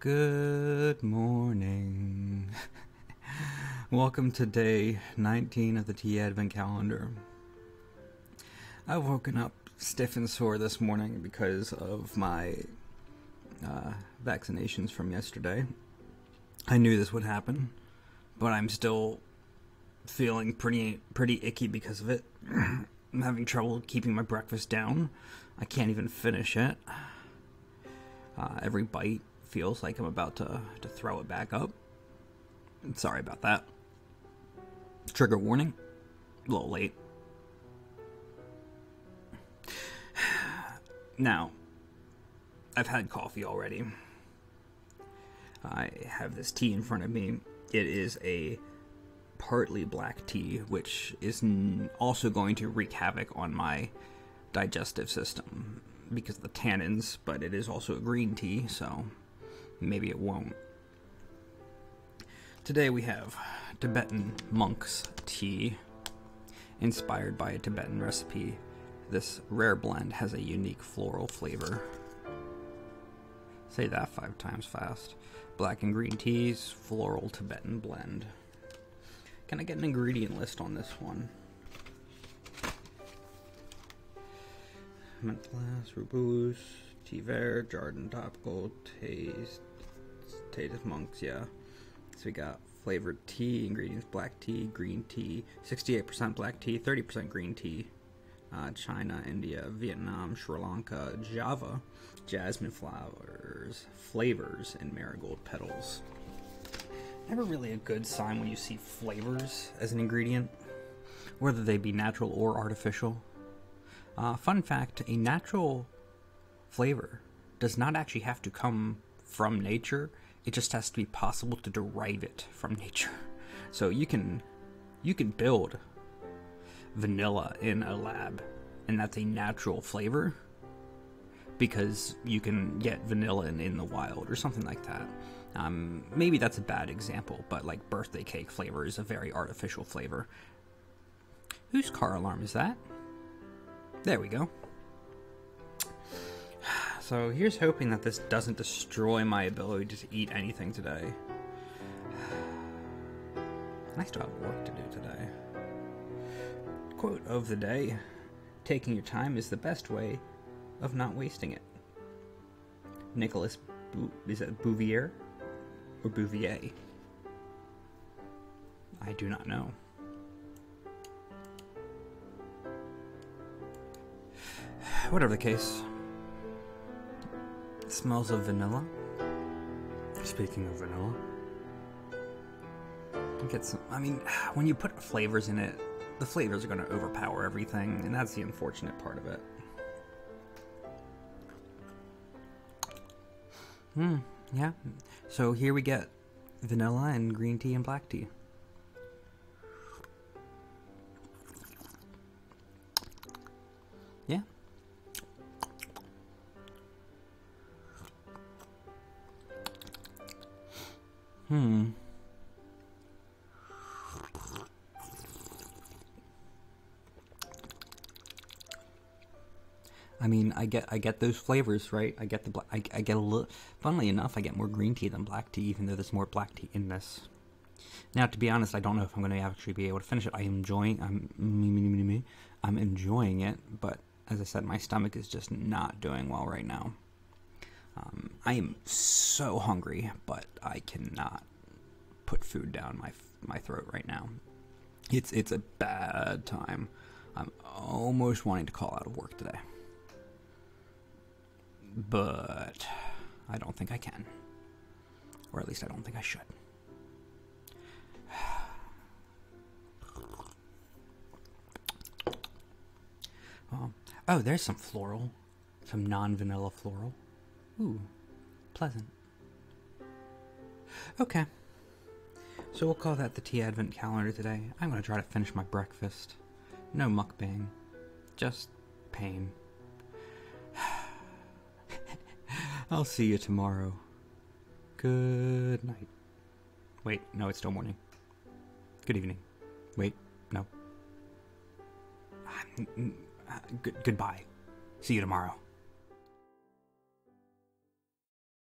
Good morning. Welcome to day 19 of the Tea Advent calendar. I've woken up stiff and sore this morning because of my uh, vaccinations from yesterday. I knew this would happen, but I'm still feeling pretty pretty icky because of it. I'm having trouble keeping my breakfast down. I can't even finish it. Uh, every bite feels like I'm about to, to throw it back up. Sorry about that. Trigger warning. A little late. Now, I've had coffee already. I have this tea in front of me. It is a partly black tea, which is also going to wreak havoc on my digestive system because of the tannins, but it is also a green tea, so maybe it won't. Today we have Tibetan monk's tea, inspired by a Tibetan recipe. This rare blend has a unique floral flavor. Say that five times fast. Black and green teas, floral Tibetan blend. Can I get an ingredient list on this one? Mint rubus, tea vert, Jardin topical, taste, taste monks, yeah. So we got flavored tea, ingredients black tea, green tea, 68% black tea, 30% green tea. Uh, China, India, Vietnam, Sri Lanka, Java, jasmine flowers, flavors, and marigold petals never really a good sign when you see flavors as an ingredient, whether they be natural or artificial. Uh, fun fact a natural flavor does not actually have to come from nature, it just has to be possible to derive it from nature. So you can you can build vanilla in a lab and that's a natural flavor because you can get vanilla in, in the wild or something like that. Um, maybe that's a bad example, but like birthday cake flavor is a very artificial flavor. Whose car alarm is that? There we go. So here's hoping that this doesn't destroy my ability to eat anything today. I still have work to do today. Quote of the day Taking your time is the best way of not wasting it. Nicolas, is it Bouvier? or Bouvier? I do not know. Whatever the case, it smells of vanilla. Speaking of vanilla, get some. I mean, when you put flavors in it, the flavors are going to overpower everything, and that's the unfortunate part of it. Hmm. Yeah. So here we get vanilla and green tea and black tea. Hmm. I mean, I get I get those flavors, right? I get the black. I, I get a little. Funnily enough, I get more green tea than black tea, even though there's more black tea in this. Now, to be honest, I don't know if I'm going to actually be able to finish it. I am enjoying. I'm I'm enjoying it, but as I said, my stomach is just not doing well right now. Um, I am so hungry, but I cannot put food down my my throat right now. It's it's a bad time. I'm almost wanting to call out of work today but I don't think I can. Or at least I don't think I should. Oh, oh, there's some floral. Some non vanilla floral. Ooh, pleasant. Okay. So we'll call that the Tea Advent calendar today. I'm going to try to finish my breakfast. No mukbang. Just pain. I'll see you tomorrow. Good night. Wait, no, it's still morning. Good evening. Wait, no. Uh, good, goodbye. See you tomorrow.